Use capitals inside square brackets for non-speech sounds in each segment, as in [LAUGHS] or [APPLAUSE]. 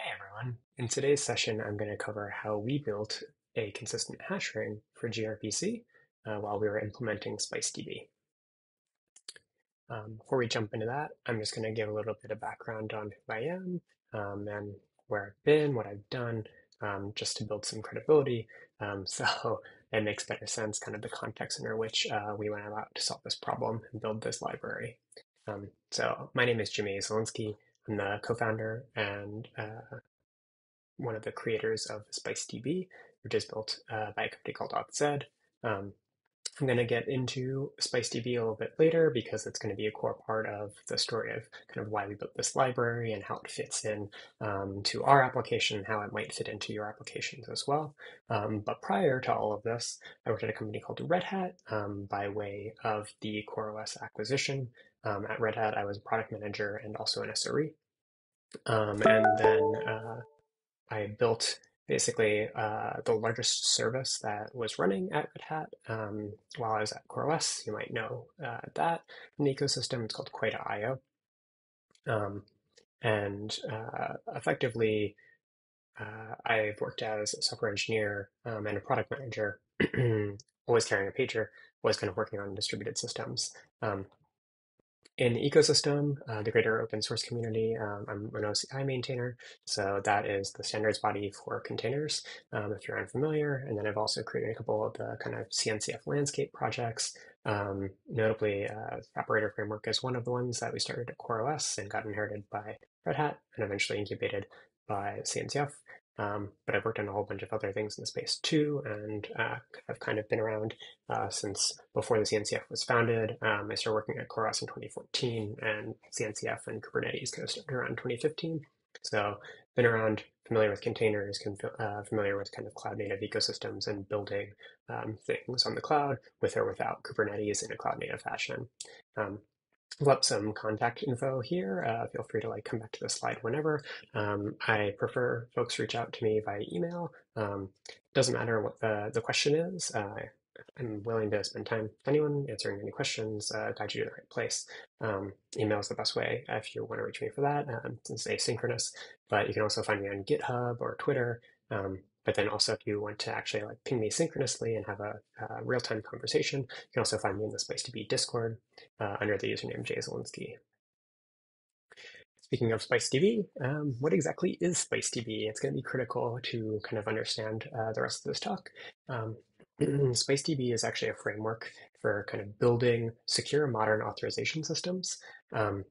Hey everyone. In today's session, I'm going to cover how we built a consistent hash ring for gRPC uh, while we were implementing SpiceDB. Um, before we jump into that, I'm just going to give a little bit of background on who I am um, and where I've been, what I've done, um, just to build some credibility. [LAUGHS] Um, so it makes better sense, kind of the context under which uh, we went about to solve this problem and build this library. Um, so my name is Jimmy Zelinskie. I'm the co-founder and uh, one of the creators of SpiceDB, which is built uh, by a company called AuthZed. Um, I'm going to get into SpiceDB a little bit later because it's going to be a core part of the story of kind of why we built this library and how it fits in um, to our application, how it might fit into your applications as well. Um, but prior to all of this, I worked at a company called Red Hat um, by way of the CoreOS acquisition. Um, at Red Hat, I was a product manager and also an SRE. Um, and then uh, I built basically uh, the largest service that was running at Red Hat um, while I was at CoreOS. You might know uh, that ecosystem. It's called Quay.io. Um, and uh, effectively, uh, I've worked as a software engineer um, and a product manager, [CLEARS THROAT] always carrying a pager, always kind of working on distributed systems. In the ecosystem, uh, the greater open source community, um, I'm an OCI maintainer, so that is the standards body for containers, um, if you're unfamiliar. And then I've also created a couple of the kind of CNCF landscape projects. Um, notably, uh, Operator Framework is one of the ones that we started at CoreOS and got inherited by Red Hat and eventually incubated by CNCF. Um, but I've worked on a whole bunch of other things in the space too, and uh, I've kind of been around uh, since before the CNCF was founded. Um, I started working at CoreOS in 2014, and CNCF and Kubernetes kind of started around 2015. So been around, familiar with containers, uh, familiar with kind of cloud native ecosystems and building um, things on the cloud with or without Kubernetes in a cloud native fashion. Um, up some contact info here. Uh, feel free to like come back to the slide whenever. Um, I prefer folks reach out to me via email. Um, doesn't matter what the, the question is. Uh, I'm willing to spend time with anyone answering any questions, uh, guide you to the right place. Um, email is the best way if you want to reach me for that. Um, it's asynchronous, but you can also find me on GitHub or Twitter. Um, but then also, if you want to actually like ping me synchronously and have a, a real-time conversation, you can also find me in the SpiceDB Discord uh, under the username Zelinskie. Speaking of SpiceDB, um, what exactly is SpiceDB? It's going to be critical to kind of understand uh, the rest of this talk. Um, [CLEARS THROAT] SpiceDB is actually a framework for kind of building secure modern authorization systems. Um,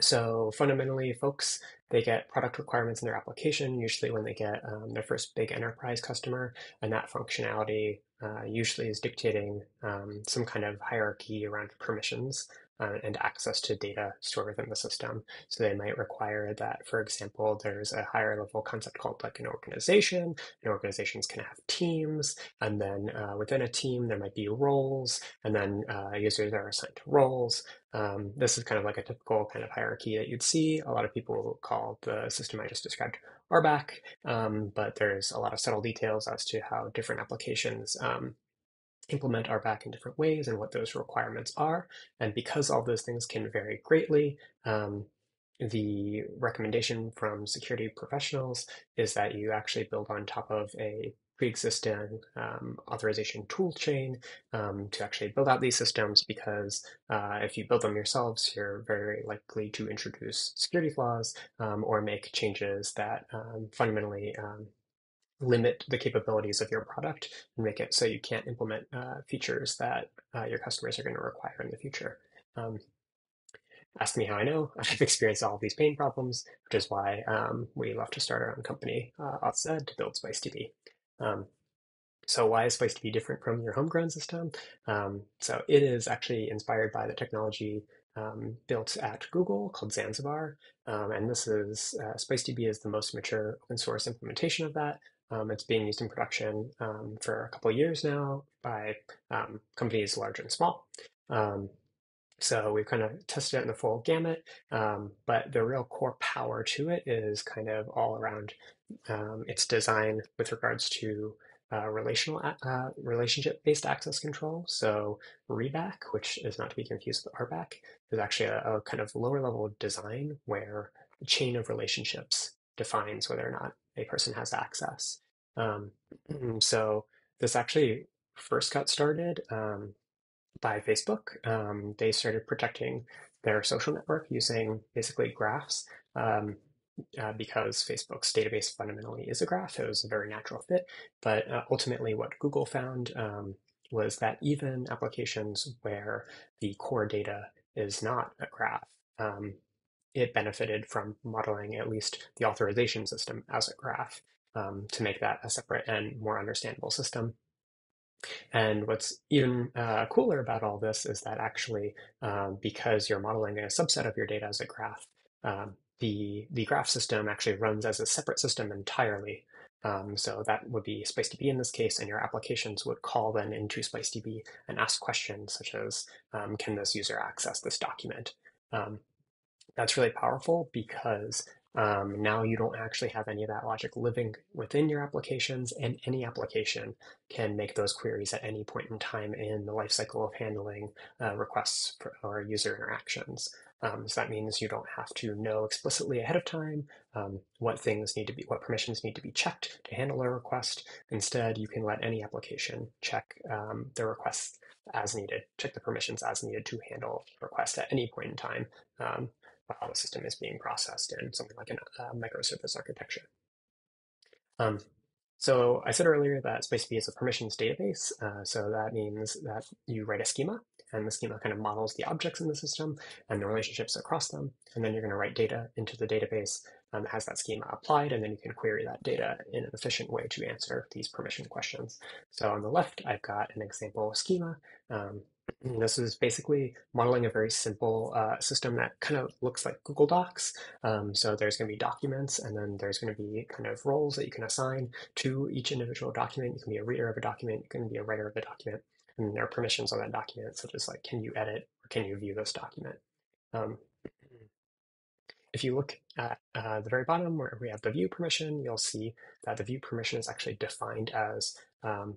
so fundamentally, folks, they get product requirements in their application, usually when they get um, their first big enterprise customer, and that functionality uh, usually is dictating um, some kind of hierarchy around permissions uh, and access to data stored within the system. So they might require that, for example, there's a higher level concept called like an organization, and organizations can have teams, and then uh, within a team, there might be roles, and then uh, users are assigned to roles. Um, this is kind of like a typical kind of hierarchy that you'd see. A lot of people call the system I just described RBAC, um, but there's a lot of subtle details as to how different applications um, implement RBAC in different ways and what those requirements are. And because all those things can vary greatly, um, the recommendation from security professionals is that you actually build on top of a pre-existing um, authorization tool chain um, to actually build out these systems because uh, if you build them yourselves, you're very likely to introduce security flaws um, or make changes that um, fundamentally um, limit the capabilities of your product and make it so you can't implement uh, features that uh, your customers are going to require in the future. Um, ask me how I know. [LAUGHS] I've experienced all of these pain problems, which is why we left to start our own company, uh, AuthZed to build SpiceDB. Um, so why is SpiceDB different from your homegrown system? Um, so it is actually inspired by the technology um, built at Google called Zanzibar. Um, and this is, uh, SpiceDB is the most mature open source implementation of that. Um, it's being used in production um, for a couple of years now by um, companies large and small. Um, so we've kind of tested it in the full gamut, but the real core power to it is kind of all around um, its design with regards to uh, relational uh, relationship-based access control. So ReBAC, which is not to be confused with RBAC, is actually a, a kind of lower level design where a chain of relationships defines whether or not a person has access. Um, [CLEARS THROAT] so this actually first got started um, by Facebook. Um, they started protecting their social network using basically graphs um, uh, because Facebook's database fundamentally is a graph. It was a very natural fit. But uh, ultimately, what Google found um, was that even applications where the core data is not a graph, um, it benefited from modeling at least the authorization system as a graph um, to make that a separate and more understandable system. And what's even uh, cooler about all this is that actually, um, because you're modeling a subset of your data as a graph, um, the the graph system actually runs as a separate system entirely. Um, so that would be SpiceDB in this case, and your applications would call then into SpiceDB and ask questions such as, um, can this user access this document? Um, that's really powerful because um, now you don't actually have any of that logic living within your applications, and any application can make those queries at any point in time in the lifecycle of handling uh, requests for, or user interactions. Um, so that means you don't have to know explicitly ahead of time um, what things need to be, what permissions need to be checked to handle a request. Instead, you can let any application check um, the requests as needed, check the permissions as needed to handle request at any point in time um, while the system is being processed in something like a uh, microservice architecture. Um, so I said earlier that SpiceDB is a permissions database. Uh, so that means that you write a schema and the schema kind of models the objects in the system and the relationships across them. And then you're going to write data into the database um, has that schema applied, and then you can query that data in an efficient way to answer these permission questions. So on the left, I've got an example schema. Um, this is basically modeling a very simple uh, system that kind of looks like Google Docs. Um, so there's going to be documents, and then there's going to be kind of roles that you can assign to each individual document. You can be a reader of a document, you can be a writer of a document, and there are permissions on that document, such as like, can you edit or can you view this document? Um, if you look at uh, the very bottom where we have the view permission, you'll see that the view permission is actually defined as um,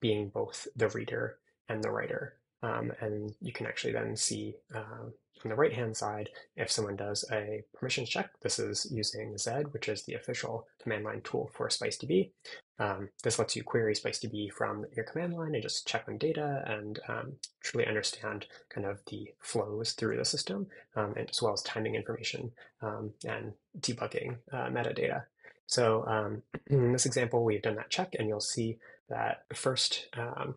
being both the reader and the writer. Um, and you can actually then see um, on the right hand side, if someone does a permissions check, this is using Zed, which is the official command line tool for SpiceDB. Um, this lets you query SpiceDB from your command line and just check on data and um, truly understand kind of the flows through the system, um, as well as timing information um, and debugging uh, metadata. So [CLEARS THROAT] in this example, we've done that check, and you'll see that first um,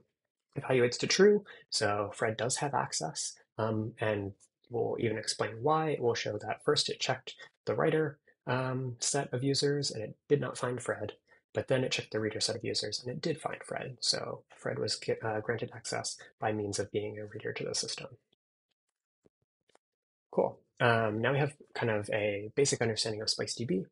evaluates to true. So Fred does have access, and we'll even explain why. It will show that first it checked the writer um, set of users and it did not find Fred, but then it checked the reader set of users and it did find Fred. So Fred was uh, granted access by means of being a reader to the system. Cool. Um, now we have kind of a basic understanding of SpiceDB.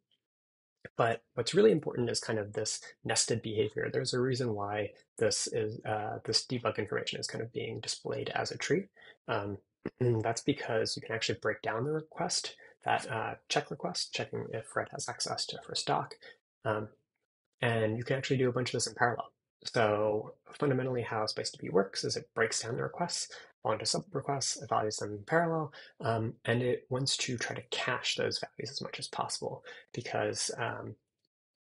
But what's really important is kind of this nested behavior. There's a reason why this is uh, this debug information is kind of being displayed as a tree. Um, [CLEARS THROAT] that's because you can actually break down the request, that uh, check request, checking if Fred has access to first doc. Um, and you can actually do a bunch of this in parallel. So fundamentally how SpiceDB works is it breaks down the requests onto sub requests, it values them in parallel, um, and it wants to try to cache those values as much as possible because um,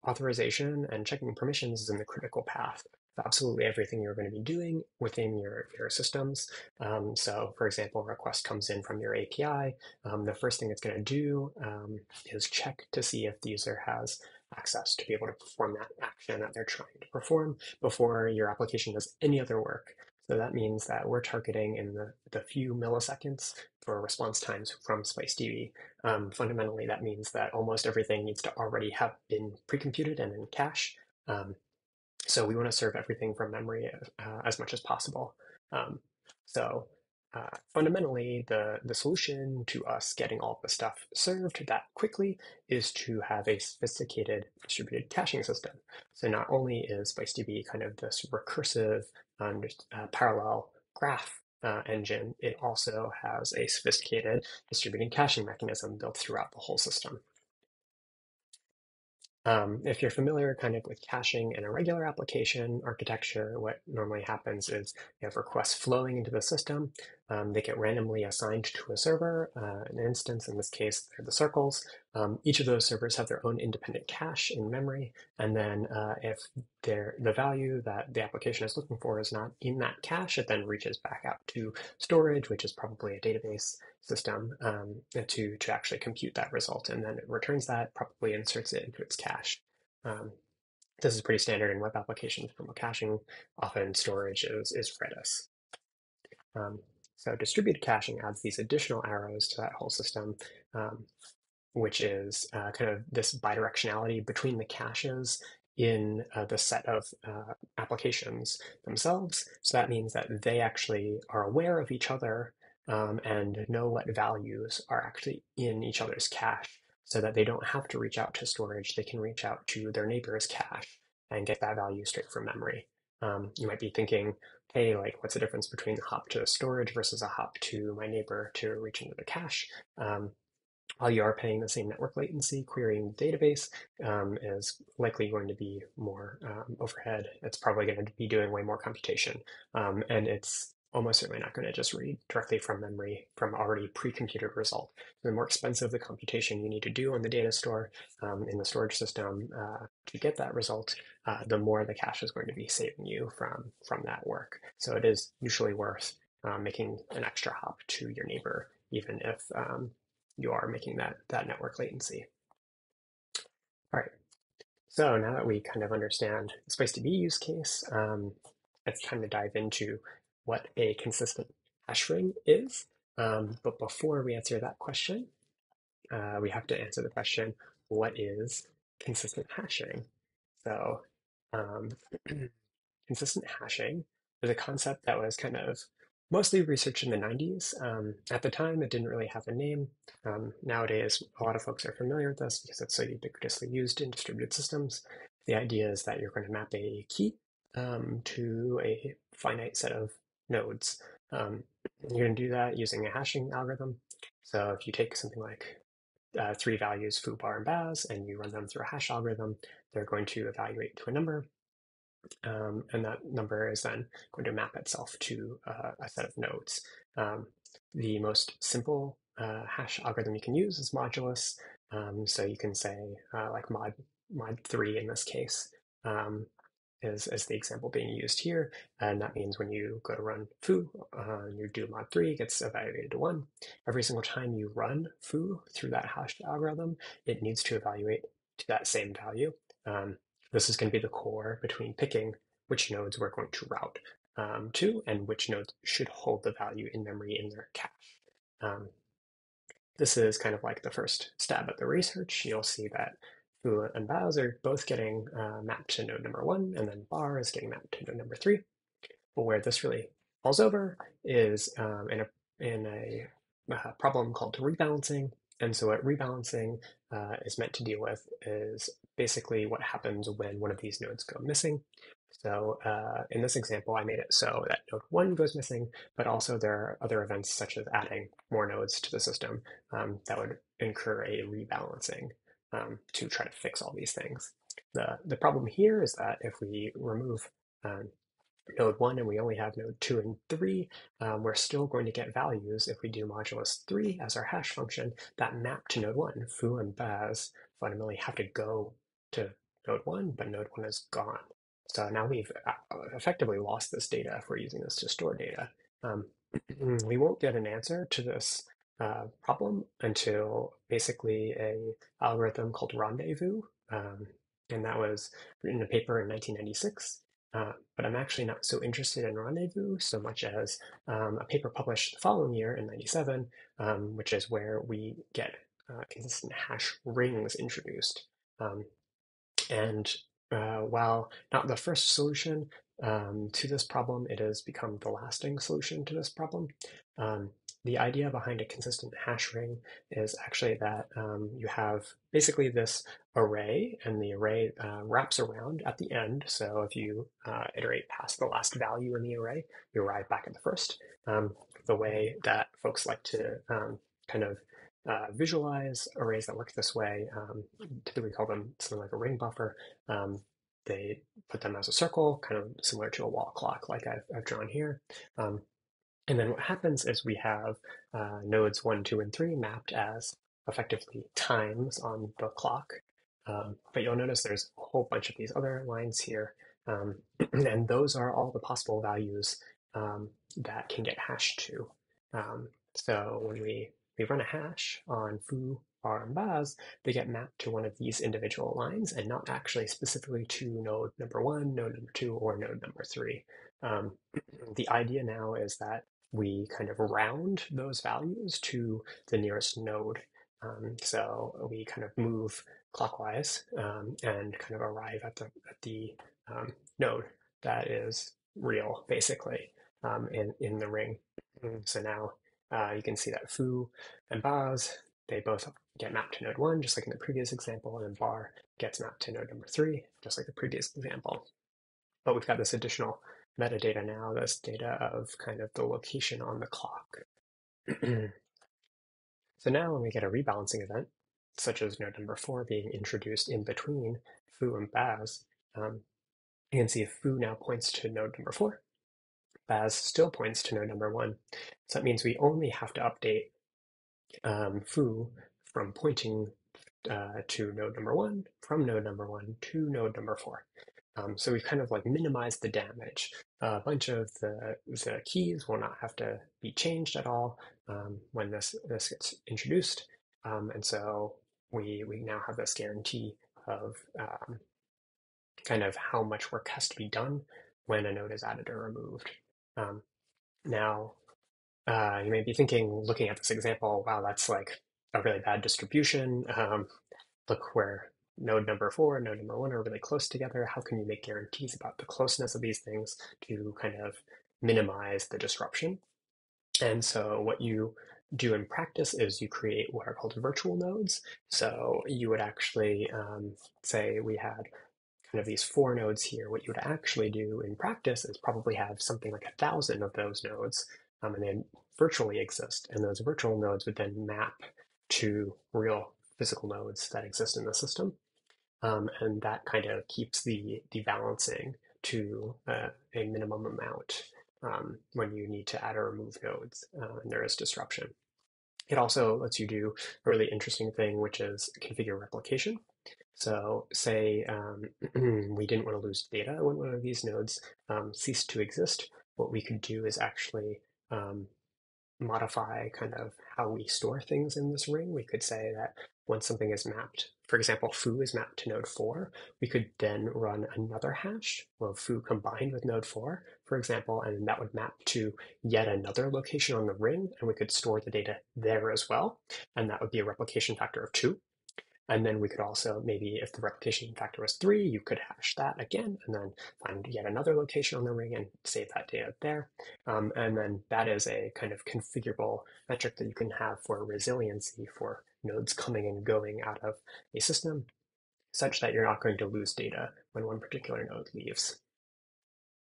authorization and checking permissions is in the critical path absolutely everything you're going to be doing within your, your systems. Um, so for example, a request comes in from your API. Um, the first thing it's going to do um, is check to see if the user has access to be able to perform that action that they're trying to perform before your application does any other work. So that means that we're targeting in the, the few milliseconds for response times from SpiceDB. Um, fundamentally, that means that almost everything needs to already have been pre-computed and in cache. Um, so we want to serve everything from memory uh, as much as possible. Um, so uh, fundamentally, the, the solution to us getting all the stuff served that quickly is to have a sophisticated distributed caching system. So not only is SpiceDB kind of this recursive uh, parallel graph uh, engine, it also has a sophisticated distributed caching mechanism built throughout the whole system. Um, if you're familiar kind of with caching in a regular application architecture, what normally happens is you have requests flowing into the system. Um, they get randomly assigned to a server, uh, an instance, in this case, they're the circles. Um, each of those servers have their own independent cache in memory. And then uh, if the value that the application is looking for is not in that cache, it then reaches back out to storage, which is probably a database system, um, to, to actually compute that result. And then it returns that, probably inserts it into its cache. Um, this is pretty standard in web applications for caching. Often storage is, is Redis. Um, so distributed caching adds these additional arrows to that whole system, um, which is uh, kind of this bidirectionality between the caches in uh, the set of uh, applications themselves. So that means that they actually are aware of each other um, and know what values are actually in each other's cache so that they don't have to reach out to storage. They can reach out to their neighbor's cache and get that value straight from memory. Um, you might be thinking, hey, like, what's the difference between a hop to storage versus a hop to my neighbor to reach into the cache? Um, while you are paying the same network latency, querying the database um, is likely going to be more um, overhead. It's probably going to be doing way more computation. Um, and it's almost certainly not going to just read directly from memory from already pre-computed result. The more expensive the computation you need to do on the data store um, in the storage system uh, to get that result, uh, the more the cache is going to be saving you from, from that work. So it is usually worth uh, making an extra hop to your neighbor, even if um, you are making that, that network latency. All right, so now that we kind of understand the SpiceDB use case, um, it's time to dive into what a consistent hash ring is. Um, but before we answer that question, uh, we have to answer the question, what is consistent hashing? So um, [CLEARS THROAT] consistent hashing is a concept that was kind of mostly researched in the 90s. Um, at the time, it didn't really have a name. Um, nowadays, a lot of folks are familiar with this because it's so ubiquitously used in distributed systems. The idea is that you're going to map a key um, to a finite set of nodes. Um, you're going to do that using a hashing algorithm. So if you take something like uh, three values, foo, bar, and baz, and you run them through a hash algorithm, they're going to evaluate to a number. Um, and that number is then going to map itself to uh, a set of nodes. Um, the most simple uh, hash algorithm you can use is modulus. Um, so you can say uh, like mod mod three in this case. Is, is the example being used here. And that means when you go to run foo, uh, you do mod 3, gets evaluated to 1. Every single time you run foo through that hashed algorithm, it needs to evaluate to that same value. Um, this is going to be the core between picking which nodes we're going to route um, to and which nodes should hold the value in memory in their cache. Um, this is kind of like the first stab at the research. You'll see that foo and baz are both getting uh, mapped to node number one, and then bar is getting mapped to node number three. But where this really falls over is um, in a in a uh, problem called rebalancing. And so what rebalancing uh, is meant to deal with is basically what happens when one of these nodes go missing. So uh, in this example, I made it so that node one goes missing, but also there are other events such as adding more nodes to the system um, that would incur a rebalancing um, to try to fix all these things. The, the problem here is that if we remove um, node 1 and we only have node 2 and 3, um, we're still going to get values if we do modulus 3 as our hash function that map to node 1. Foo and Baz fundamentally have to go to node 1, but node 1 is gone. So now we've uh, effectively lost this data if we're using this to store data. Um, [CLEARS THROAT] we won't get an answer to this uh, problem until basically a algorithm called Rendezvous, um, and that was written in a paper in 1996. Uh, but I'm actually not so interested in Rendezvous so much as um, a paper published the following year in 97, um, which is where we get uh, consistent hash rings introduced. Um, and uh, while not the first solution um, to this problem, it has become the lasting solution to this problem. Um, the idea behind a consistent hash ring is actually that um, you have basically this array and the array uh, wraps around at the end. So if you uh, iterate past the last value in the array, you arrive back at the first. Um, the way that folks like to um, kind of uh, visualize arrays that work this way, um, typically call them something like a ring buffer. Um, they put them as a circle, kind of similar to a wall clock like I've, I've drawn here. And then what happens is we have uh, nodes one, two, and three mapped as effectively times on the clock. Um, but you'll notice there's a whole bunch of these other lines here. Um, [CLEARS THROAT] and those are all the possible values um, that can get hashed to. Um, so when we, we run a hash on foo, bar, and baz, they get mapped to one of these individual lines and not actually specifically to node number one, node number two, or node number three. Um, [CLEARS THROAT] the idea now is that we kind of round those values to the nearest node. Um, so we kind of move clockwise um, and kind of arrive at the at the um, node that is real, basically, um, in in the ring. So now uh, you can see that foo and baz they both get mapped to node one, just like in the previous example, and then bar gets mapped to node number three, just like the previous example. But we've got this additional metadata now, that's data of kind of the location on the clock. [CLEARS THROAT] so now when we get a rebalancing event, such as node number four being introduced in between foo and baz, um, you can see if foo now points to node number four, baz still points to node number one. So that means we only have to update um, foo from pointing uh, to node number one, from node number one to node number four. Um, so we've kind of like minimized the damage. a bunch of the, the keys will not have to be changed at all um, when this, this gets introduced. Um, and so we, we now have this guarantee of um, kind of how much work has to be done when a node is added or removed. Um, now, uh, you may be thinking, looking at this example, wow, that's like a really bad distribution. Um, look where node number four and node number one are really close together. How can you make guarantees about the closeness of these things to kind of minimize the disruption? And so what you do in practice is you create what are called virtual nodes. So you would actually um, say we had kind of these four nodes here. What you would actually do in practice is probably have something like a thousand of those nodes um, and they virtually exist. And those virtual nodes would then map to real physical nodes that exist in the system. Um, and that kind of keeps the, the balancing to uh, a minimum amount um, when you need to add or remove nodes uh, and there is disruption. It also lets you do a really interesting thing, which is configure replication. So say um, [CLEARS THROAT] we didn't want to lose data when one of these nodes um, ceased to exist. What we could do is actually um, modify kind of how we store things in this ring. We could say that once something is mapped, for example, foo is mapped to node 4, we could then run another hash of foo combined with node 4, for example, and that would map to yet another location on the ring, and we could store the data there as well. And that would be a replication factor of 2. And then we could also maybe, if the replication factor was three, you could hash that again and then find yet another location on the ring and save that data there. Um, and then that is a kind of configurable metric that you can have for resiliency for nodes coming and going out of a system such that you're not going to lose data when one particular node leaves.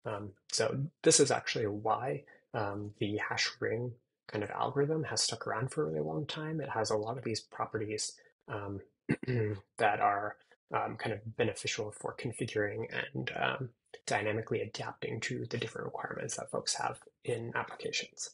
Um, so this is actually why um, the hash ring kind of algorithm has stuck around for a really long time. It has a lot of these properties um, [CLEARS THROAT] that are um, kind of beneficial for configuring and um, dynamically adapting to the different requirements that folks have in applications.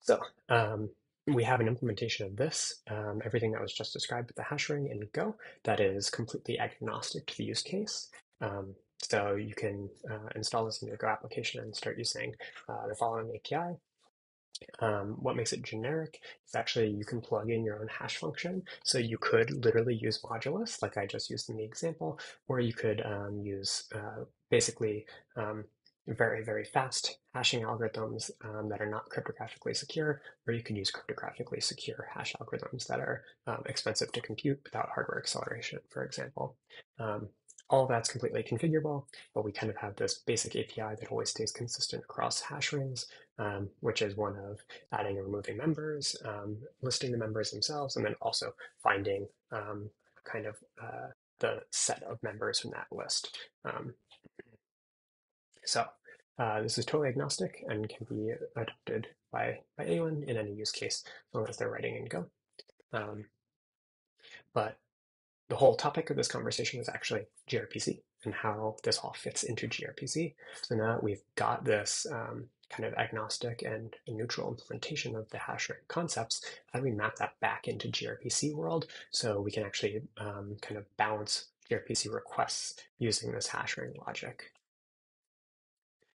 So um, we have an implementation of this, um, everything that was just described with the hash ring in Go that is completely agnostic to the use case. Um, so you can uh, install this in your Go application and start using uh, the following API. Um, what makes it generic is actually you can plug in your own hash function. So you could literally use modulus, like I just used in the example, or you could um, use uh, basically um, very, very fast hashing algorithms um, that are not cryptographically secure, or you can use cryptographically secure hash algorithms that are um, expensive to compute without hardware acceleration, for example. All that's completely configurable, but we kind of have this basic API that always stays consistent across hash rings, um, which is one of adding and removing members, um, listing the members themselves, and then also finding um, kind of uh, the set of members from that list. Um, so uh, this is totally agnostic and can be adopted by, by anyone in any use case, as long as they're writing in Go. Um, but the whole topic of this conversation is actually gRPC and how this all fits into gRPC. So now we've got this um, kind of agnostic and neutral implementation of the hash ring concepts, how do we map that back into gRPC world so we can actually um, kind of balance gRPC requests using this hash ring logic?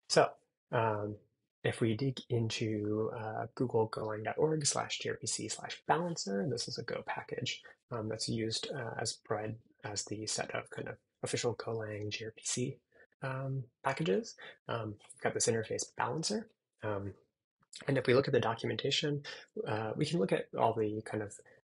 So um, if we dig into uh, google golang.org slash grpc slash balancer, this is a Go package um, that's used uh, as provide as the set of kind of official Golang gRPC um, packages. Um, we've got this interface balancer. Um, and if we look at the documentation, uh, we can look at all the kind of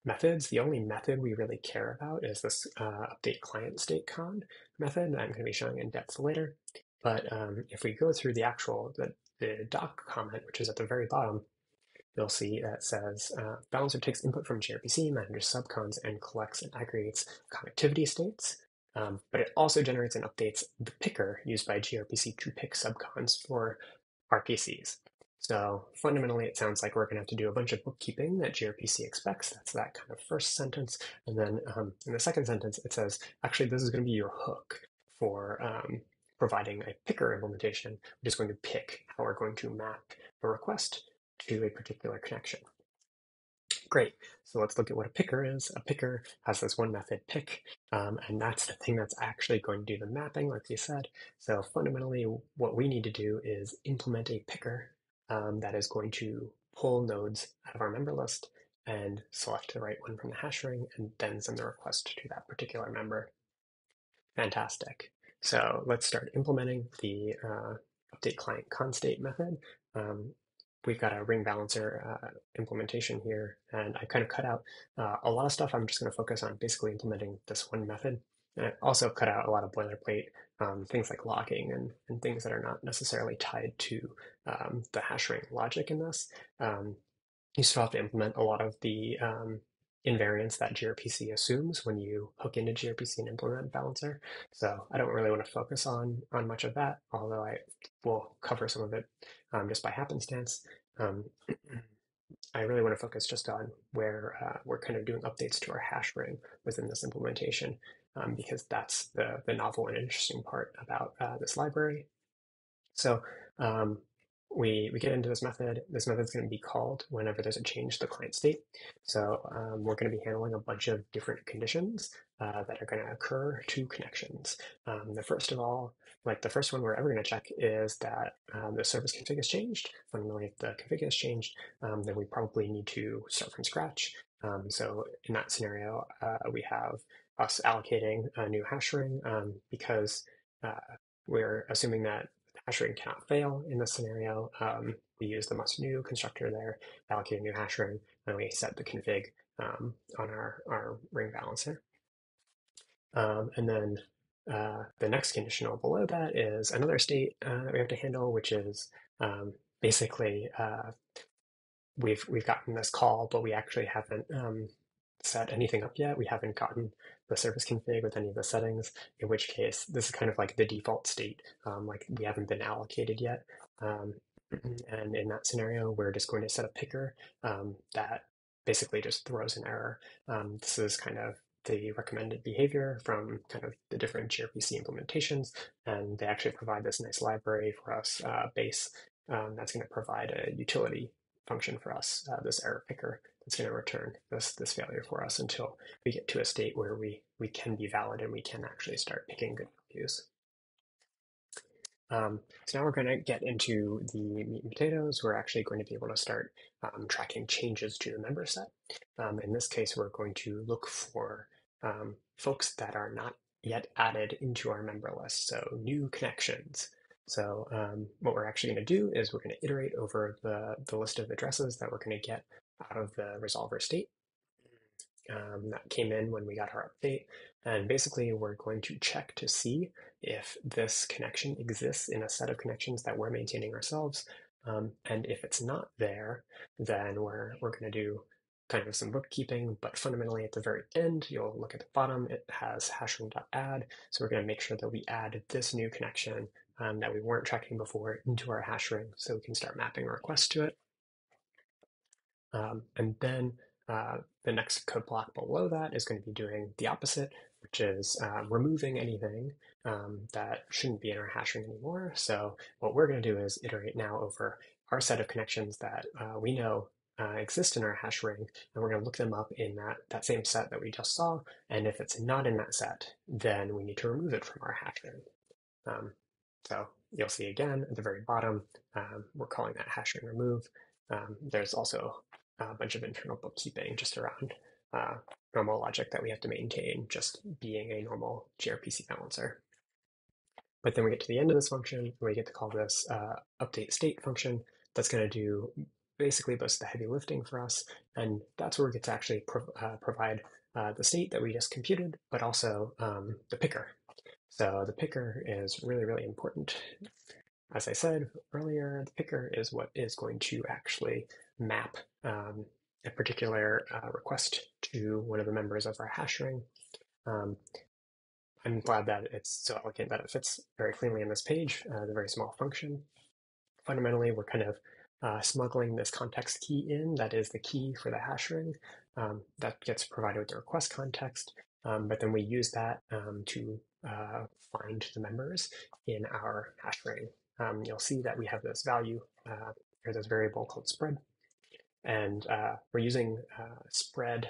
methods. The only method we really care about is this uh, update client state con method that I'm going to be showing in depth later. But um, if we go through the actual, the, the doc comment, which is at the very bottom, you'll see that says uh, Balancer takes input from gRPC, manages subcons, and collects and aggregates connectivity states. Um, but it also generates and updates the picker used by gRPC to pick subcons for RPCs. So fundamentally, it sounds like we're going to have to do a bunch of bookkeeping that gRPC expects. That's that kind of first sentence. And then um, in the second sentence, it says, actually, this is going to be your hook for um, providing a picker implementation, which is going to pick how we're going to map a request to a particular connection. Great. So let's look at what a picker is. A picker has this one method pick, um, and that's the thing that's actually going to do the mapping, like we said. So fundamentally, what we need to do is implement a picker um, that is going to pull nodes out of our member list and select the right one from the hash ring and then send the request to that particular member. Fantastic. So let's start implementing the uh, update client constate method. Um, we've got a ring balancer uh, implementation here, and I kind of cut out uh, a lot of stuff. I'm just going to focus on basically implementing this one method. And I also cut out a lot of boilerplate um, things like logging and, and things that are not necessarily tied to um, the hash ring logic in this. Um, you still have to implement a lot of the um, invariance that gRPC assumes when you hook into gRPC and implement balancer. So I don't really want to focus on on much of that, although I will cover some of it um, just by happenstance. Um, [CLEARS THROAT] I really want to focus just on where uh, we're kind of doing updates to our hash ring within this implementation, um, because that's the, the novel and interesting part about uh, this library. So um, we, we get into this method. This method is going to be called whenever there's a change to the client state. So um, we're going to be handling a bunch of different conditions uh, that are going to occur to connections. Um, the first of all, like the first one we're ever going to check is that um, the service config has changed. Fundamentally, if the config has changed, um, then we probably need to start from scratch. Um, so in that scenario, uh, we have us allocating a new hash ring um, because uh, we're assuming that hash ring cannot fail in this scenario. Um, we use the must new constructor there, allocate a new hash ring, and we set the config um, on our, our ring balancer. Um, and then uh, the next conditional below that is another state uh, that we have to handle, which is um, basically uh, we've we've gotten this call, but we actually haven't um, set anything up yet. We haven't gotten the service config with any of the settings, in which case this is kind of like the default state, um, like we haven't been allocated yet. Um, [CLEARS THROAT] and in that scenario, we're just going to set a picker um, that basically just throws an error. Um, this is kind of the recommended behavior from kind of the different gRPC implementations, and they actually provide this nice library for us, uh, base, um, that's going to provide a utility function for us, uh, this error picker that's going to return this this failure for us until we get to a state where we we can be valid and we can actually start picking good values. Um, so now we're going to get into the meat and potatoes. We're actually going to be able to start um, tracking changes to the member set. Um, in this case, we're going to look for um, folks that are not yet added into our member list, so new connections. So um, what we're actually going to do is we're going to iterate over the, the list of addresses that we're going to get out of the resolver state. Um, that came in when we got our update. And basically, we're going to check to see if this connection exists in a set of connections that we're maintaining ourselves. Um, and if it's not there, then we're, we're going to do kind of some bookkeeping, but fundamentally at the very end, you'll look at the bottom, it has hashring.add. So we're going to make sure that we add this new connection um, that we weren't tracking before into our hash ring so we can start mapping requests to it. Um, and then uh, the next code block below that is going to be doing the opposite, which is uh, removing anything um, that shouldn't be in our hash ring anymore. So what we're going to do is iterate now over our set of connections that uh, we know uh, exist in our hash ring, and we're going to look them up in that, that same set that we just saw. And if it's not in that set, then we need to remove it from our hash ring. Um, so you'll see again at the very bottom, um, we're calling that hash ring remove. Um, there's also a bunch of internal bookkeeping just around uh, normal logic that we have to maintain just being a normal gRPC balancer. But then we get to the end of this function, and we get to call this uh, update state function that's going to do basically most of the heavy lifting for us. And that's where we get to actually pro uh, provide uh, the state that we just computed, but also um, the picker. So the picker is really, really important. As I said earlier, the picker is what is going to actually map um, a particular uh, request to one of the members of our hash ring. Um, I'm glad that it's so elegant that it fits very cleanly in this page, uh, the very small function. Fundamentally, we're kind of uh, smuggling this context key in, that is the key for the hash ring. Um, that gets provided with the request context, um, but then we use that um, to uh, find the members in our hash ring. Um, you'll see that we have this value, uh, or this variable called spread, and uh, we're using uh, spread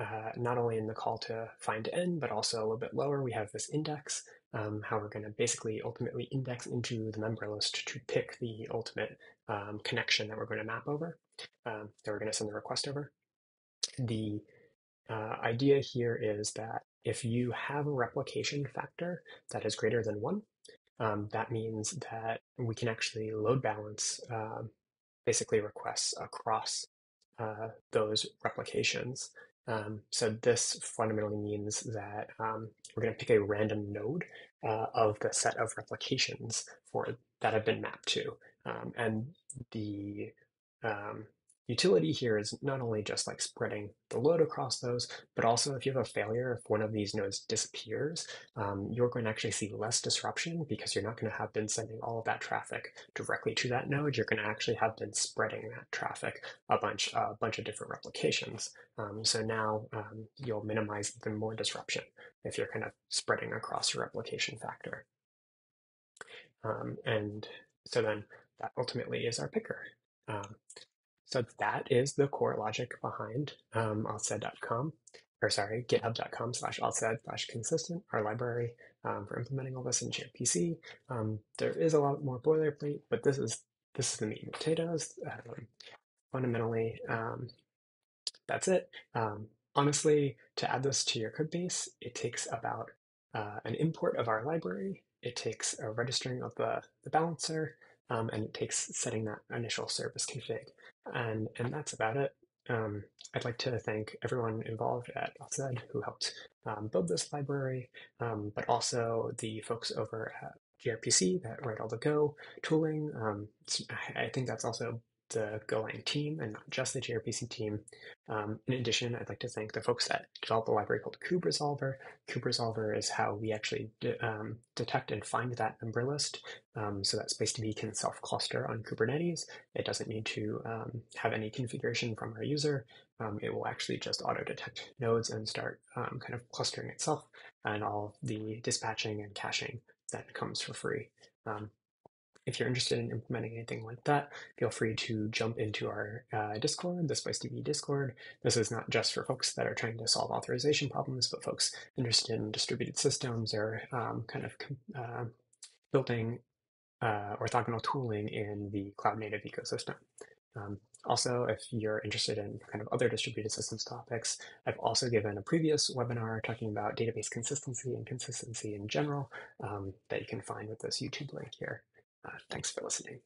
uh, not only in the call to find n, but also a little bit lower, we have this index, um, how we're going to basically ultimately index into the member list to pick the ultimate um, connection that we're going to map over, um, that we're going to send the request over. The uh, idea here is that if you have a replication factor that is greater than one, um, that means that we can actually load balance um, basically requests across uh, those replications um, so this fundamentally means that um, we're going to pick a random node uh, of the set of replications for that have been mapped to. Um, and the um, utility here is not only just like spreading the load across those, but also if you have a failure, if one of these nodes disappears, um, you're going to actually see less disruption because you're not going to have been sending all of that traffic directly to that node. You're going to actually have been spreading that traffic a bunch, a bunch of different replications. Um, so now um, you'll minimize even more disruption if you're kind of spreading across your replication factor. Um, and so then that ultimately is our picker. Um, so that is the core logic behind um, authzed.com, or sorry, github.com slash altsaid slash consistent, our library um, for implementing all this in gRPC. Um, there is a lot more boilerplate, but this is this is the meat and potatoes. Um, fundamentally, um, that's it. Um, honestly, to add this to your code base, it takes about uh, an import of our library. It takes a registering of the, the balancer, um, and it takes setting that initial service config and and that's about it. Um, I'd like to thank everyone involved at AuthZed who helped um, build this library, um, but also the folks over at gRPC that write all the Go tooling. Um, I think that's also the Golang team and not just the gRPC team. Um, in addition, I'd like to thank the folks that developed a library called kuberesolver. kuberesolver is how we actually de um, detect and find that member list. Um, so that SpiceDB can self-cluster on Kubernetes. It doesn't need to um, have any configuration from our user. Um, it will actually just auto-detect nodes and start um, kind of clustering itself and all the dispatching and caching that comes for free. Um, if you're interested in implementing anything like that, feel free to jump into our uh, Discord, the SpiceDB Discord. This is not just for folks that are trying to solve authorization problems, but folks interested in distributed systems or um, kind of uh, building uh, orthogonal tooling in the cloud native ecosystem. Um, also, if you're interested in kind of other distributed systems topics, I've also given a previous webinar talking about database consistency and consistency in general um, that you can find with this YouTube link here. Uh, thanks for listening.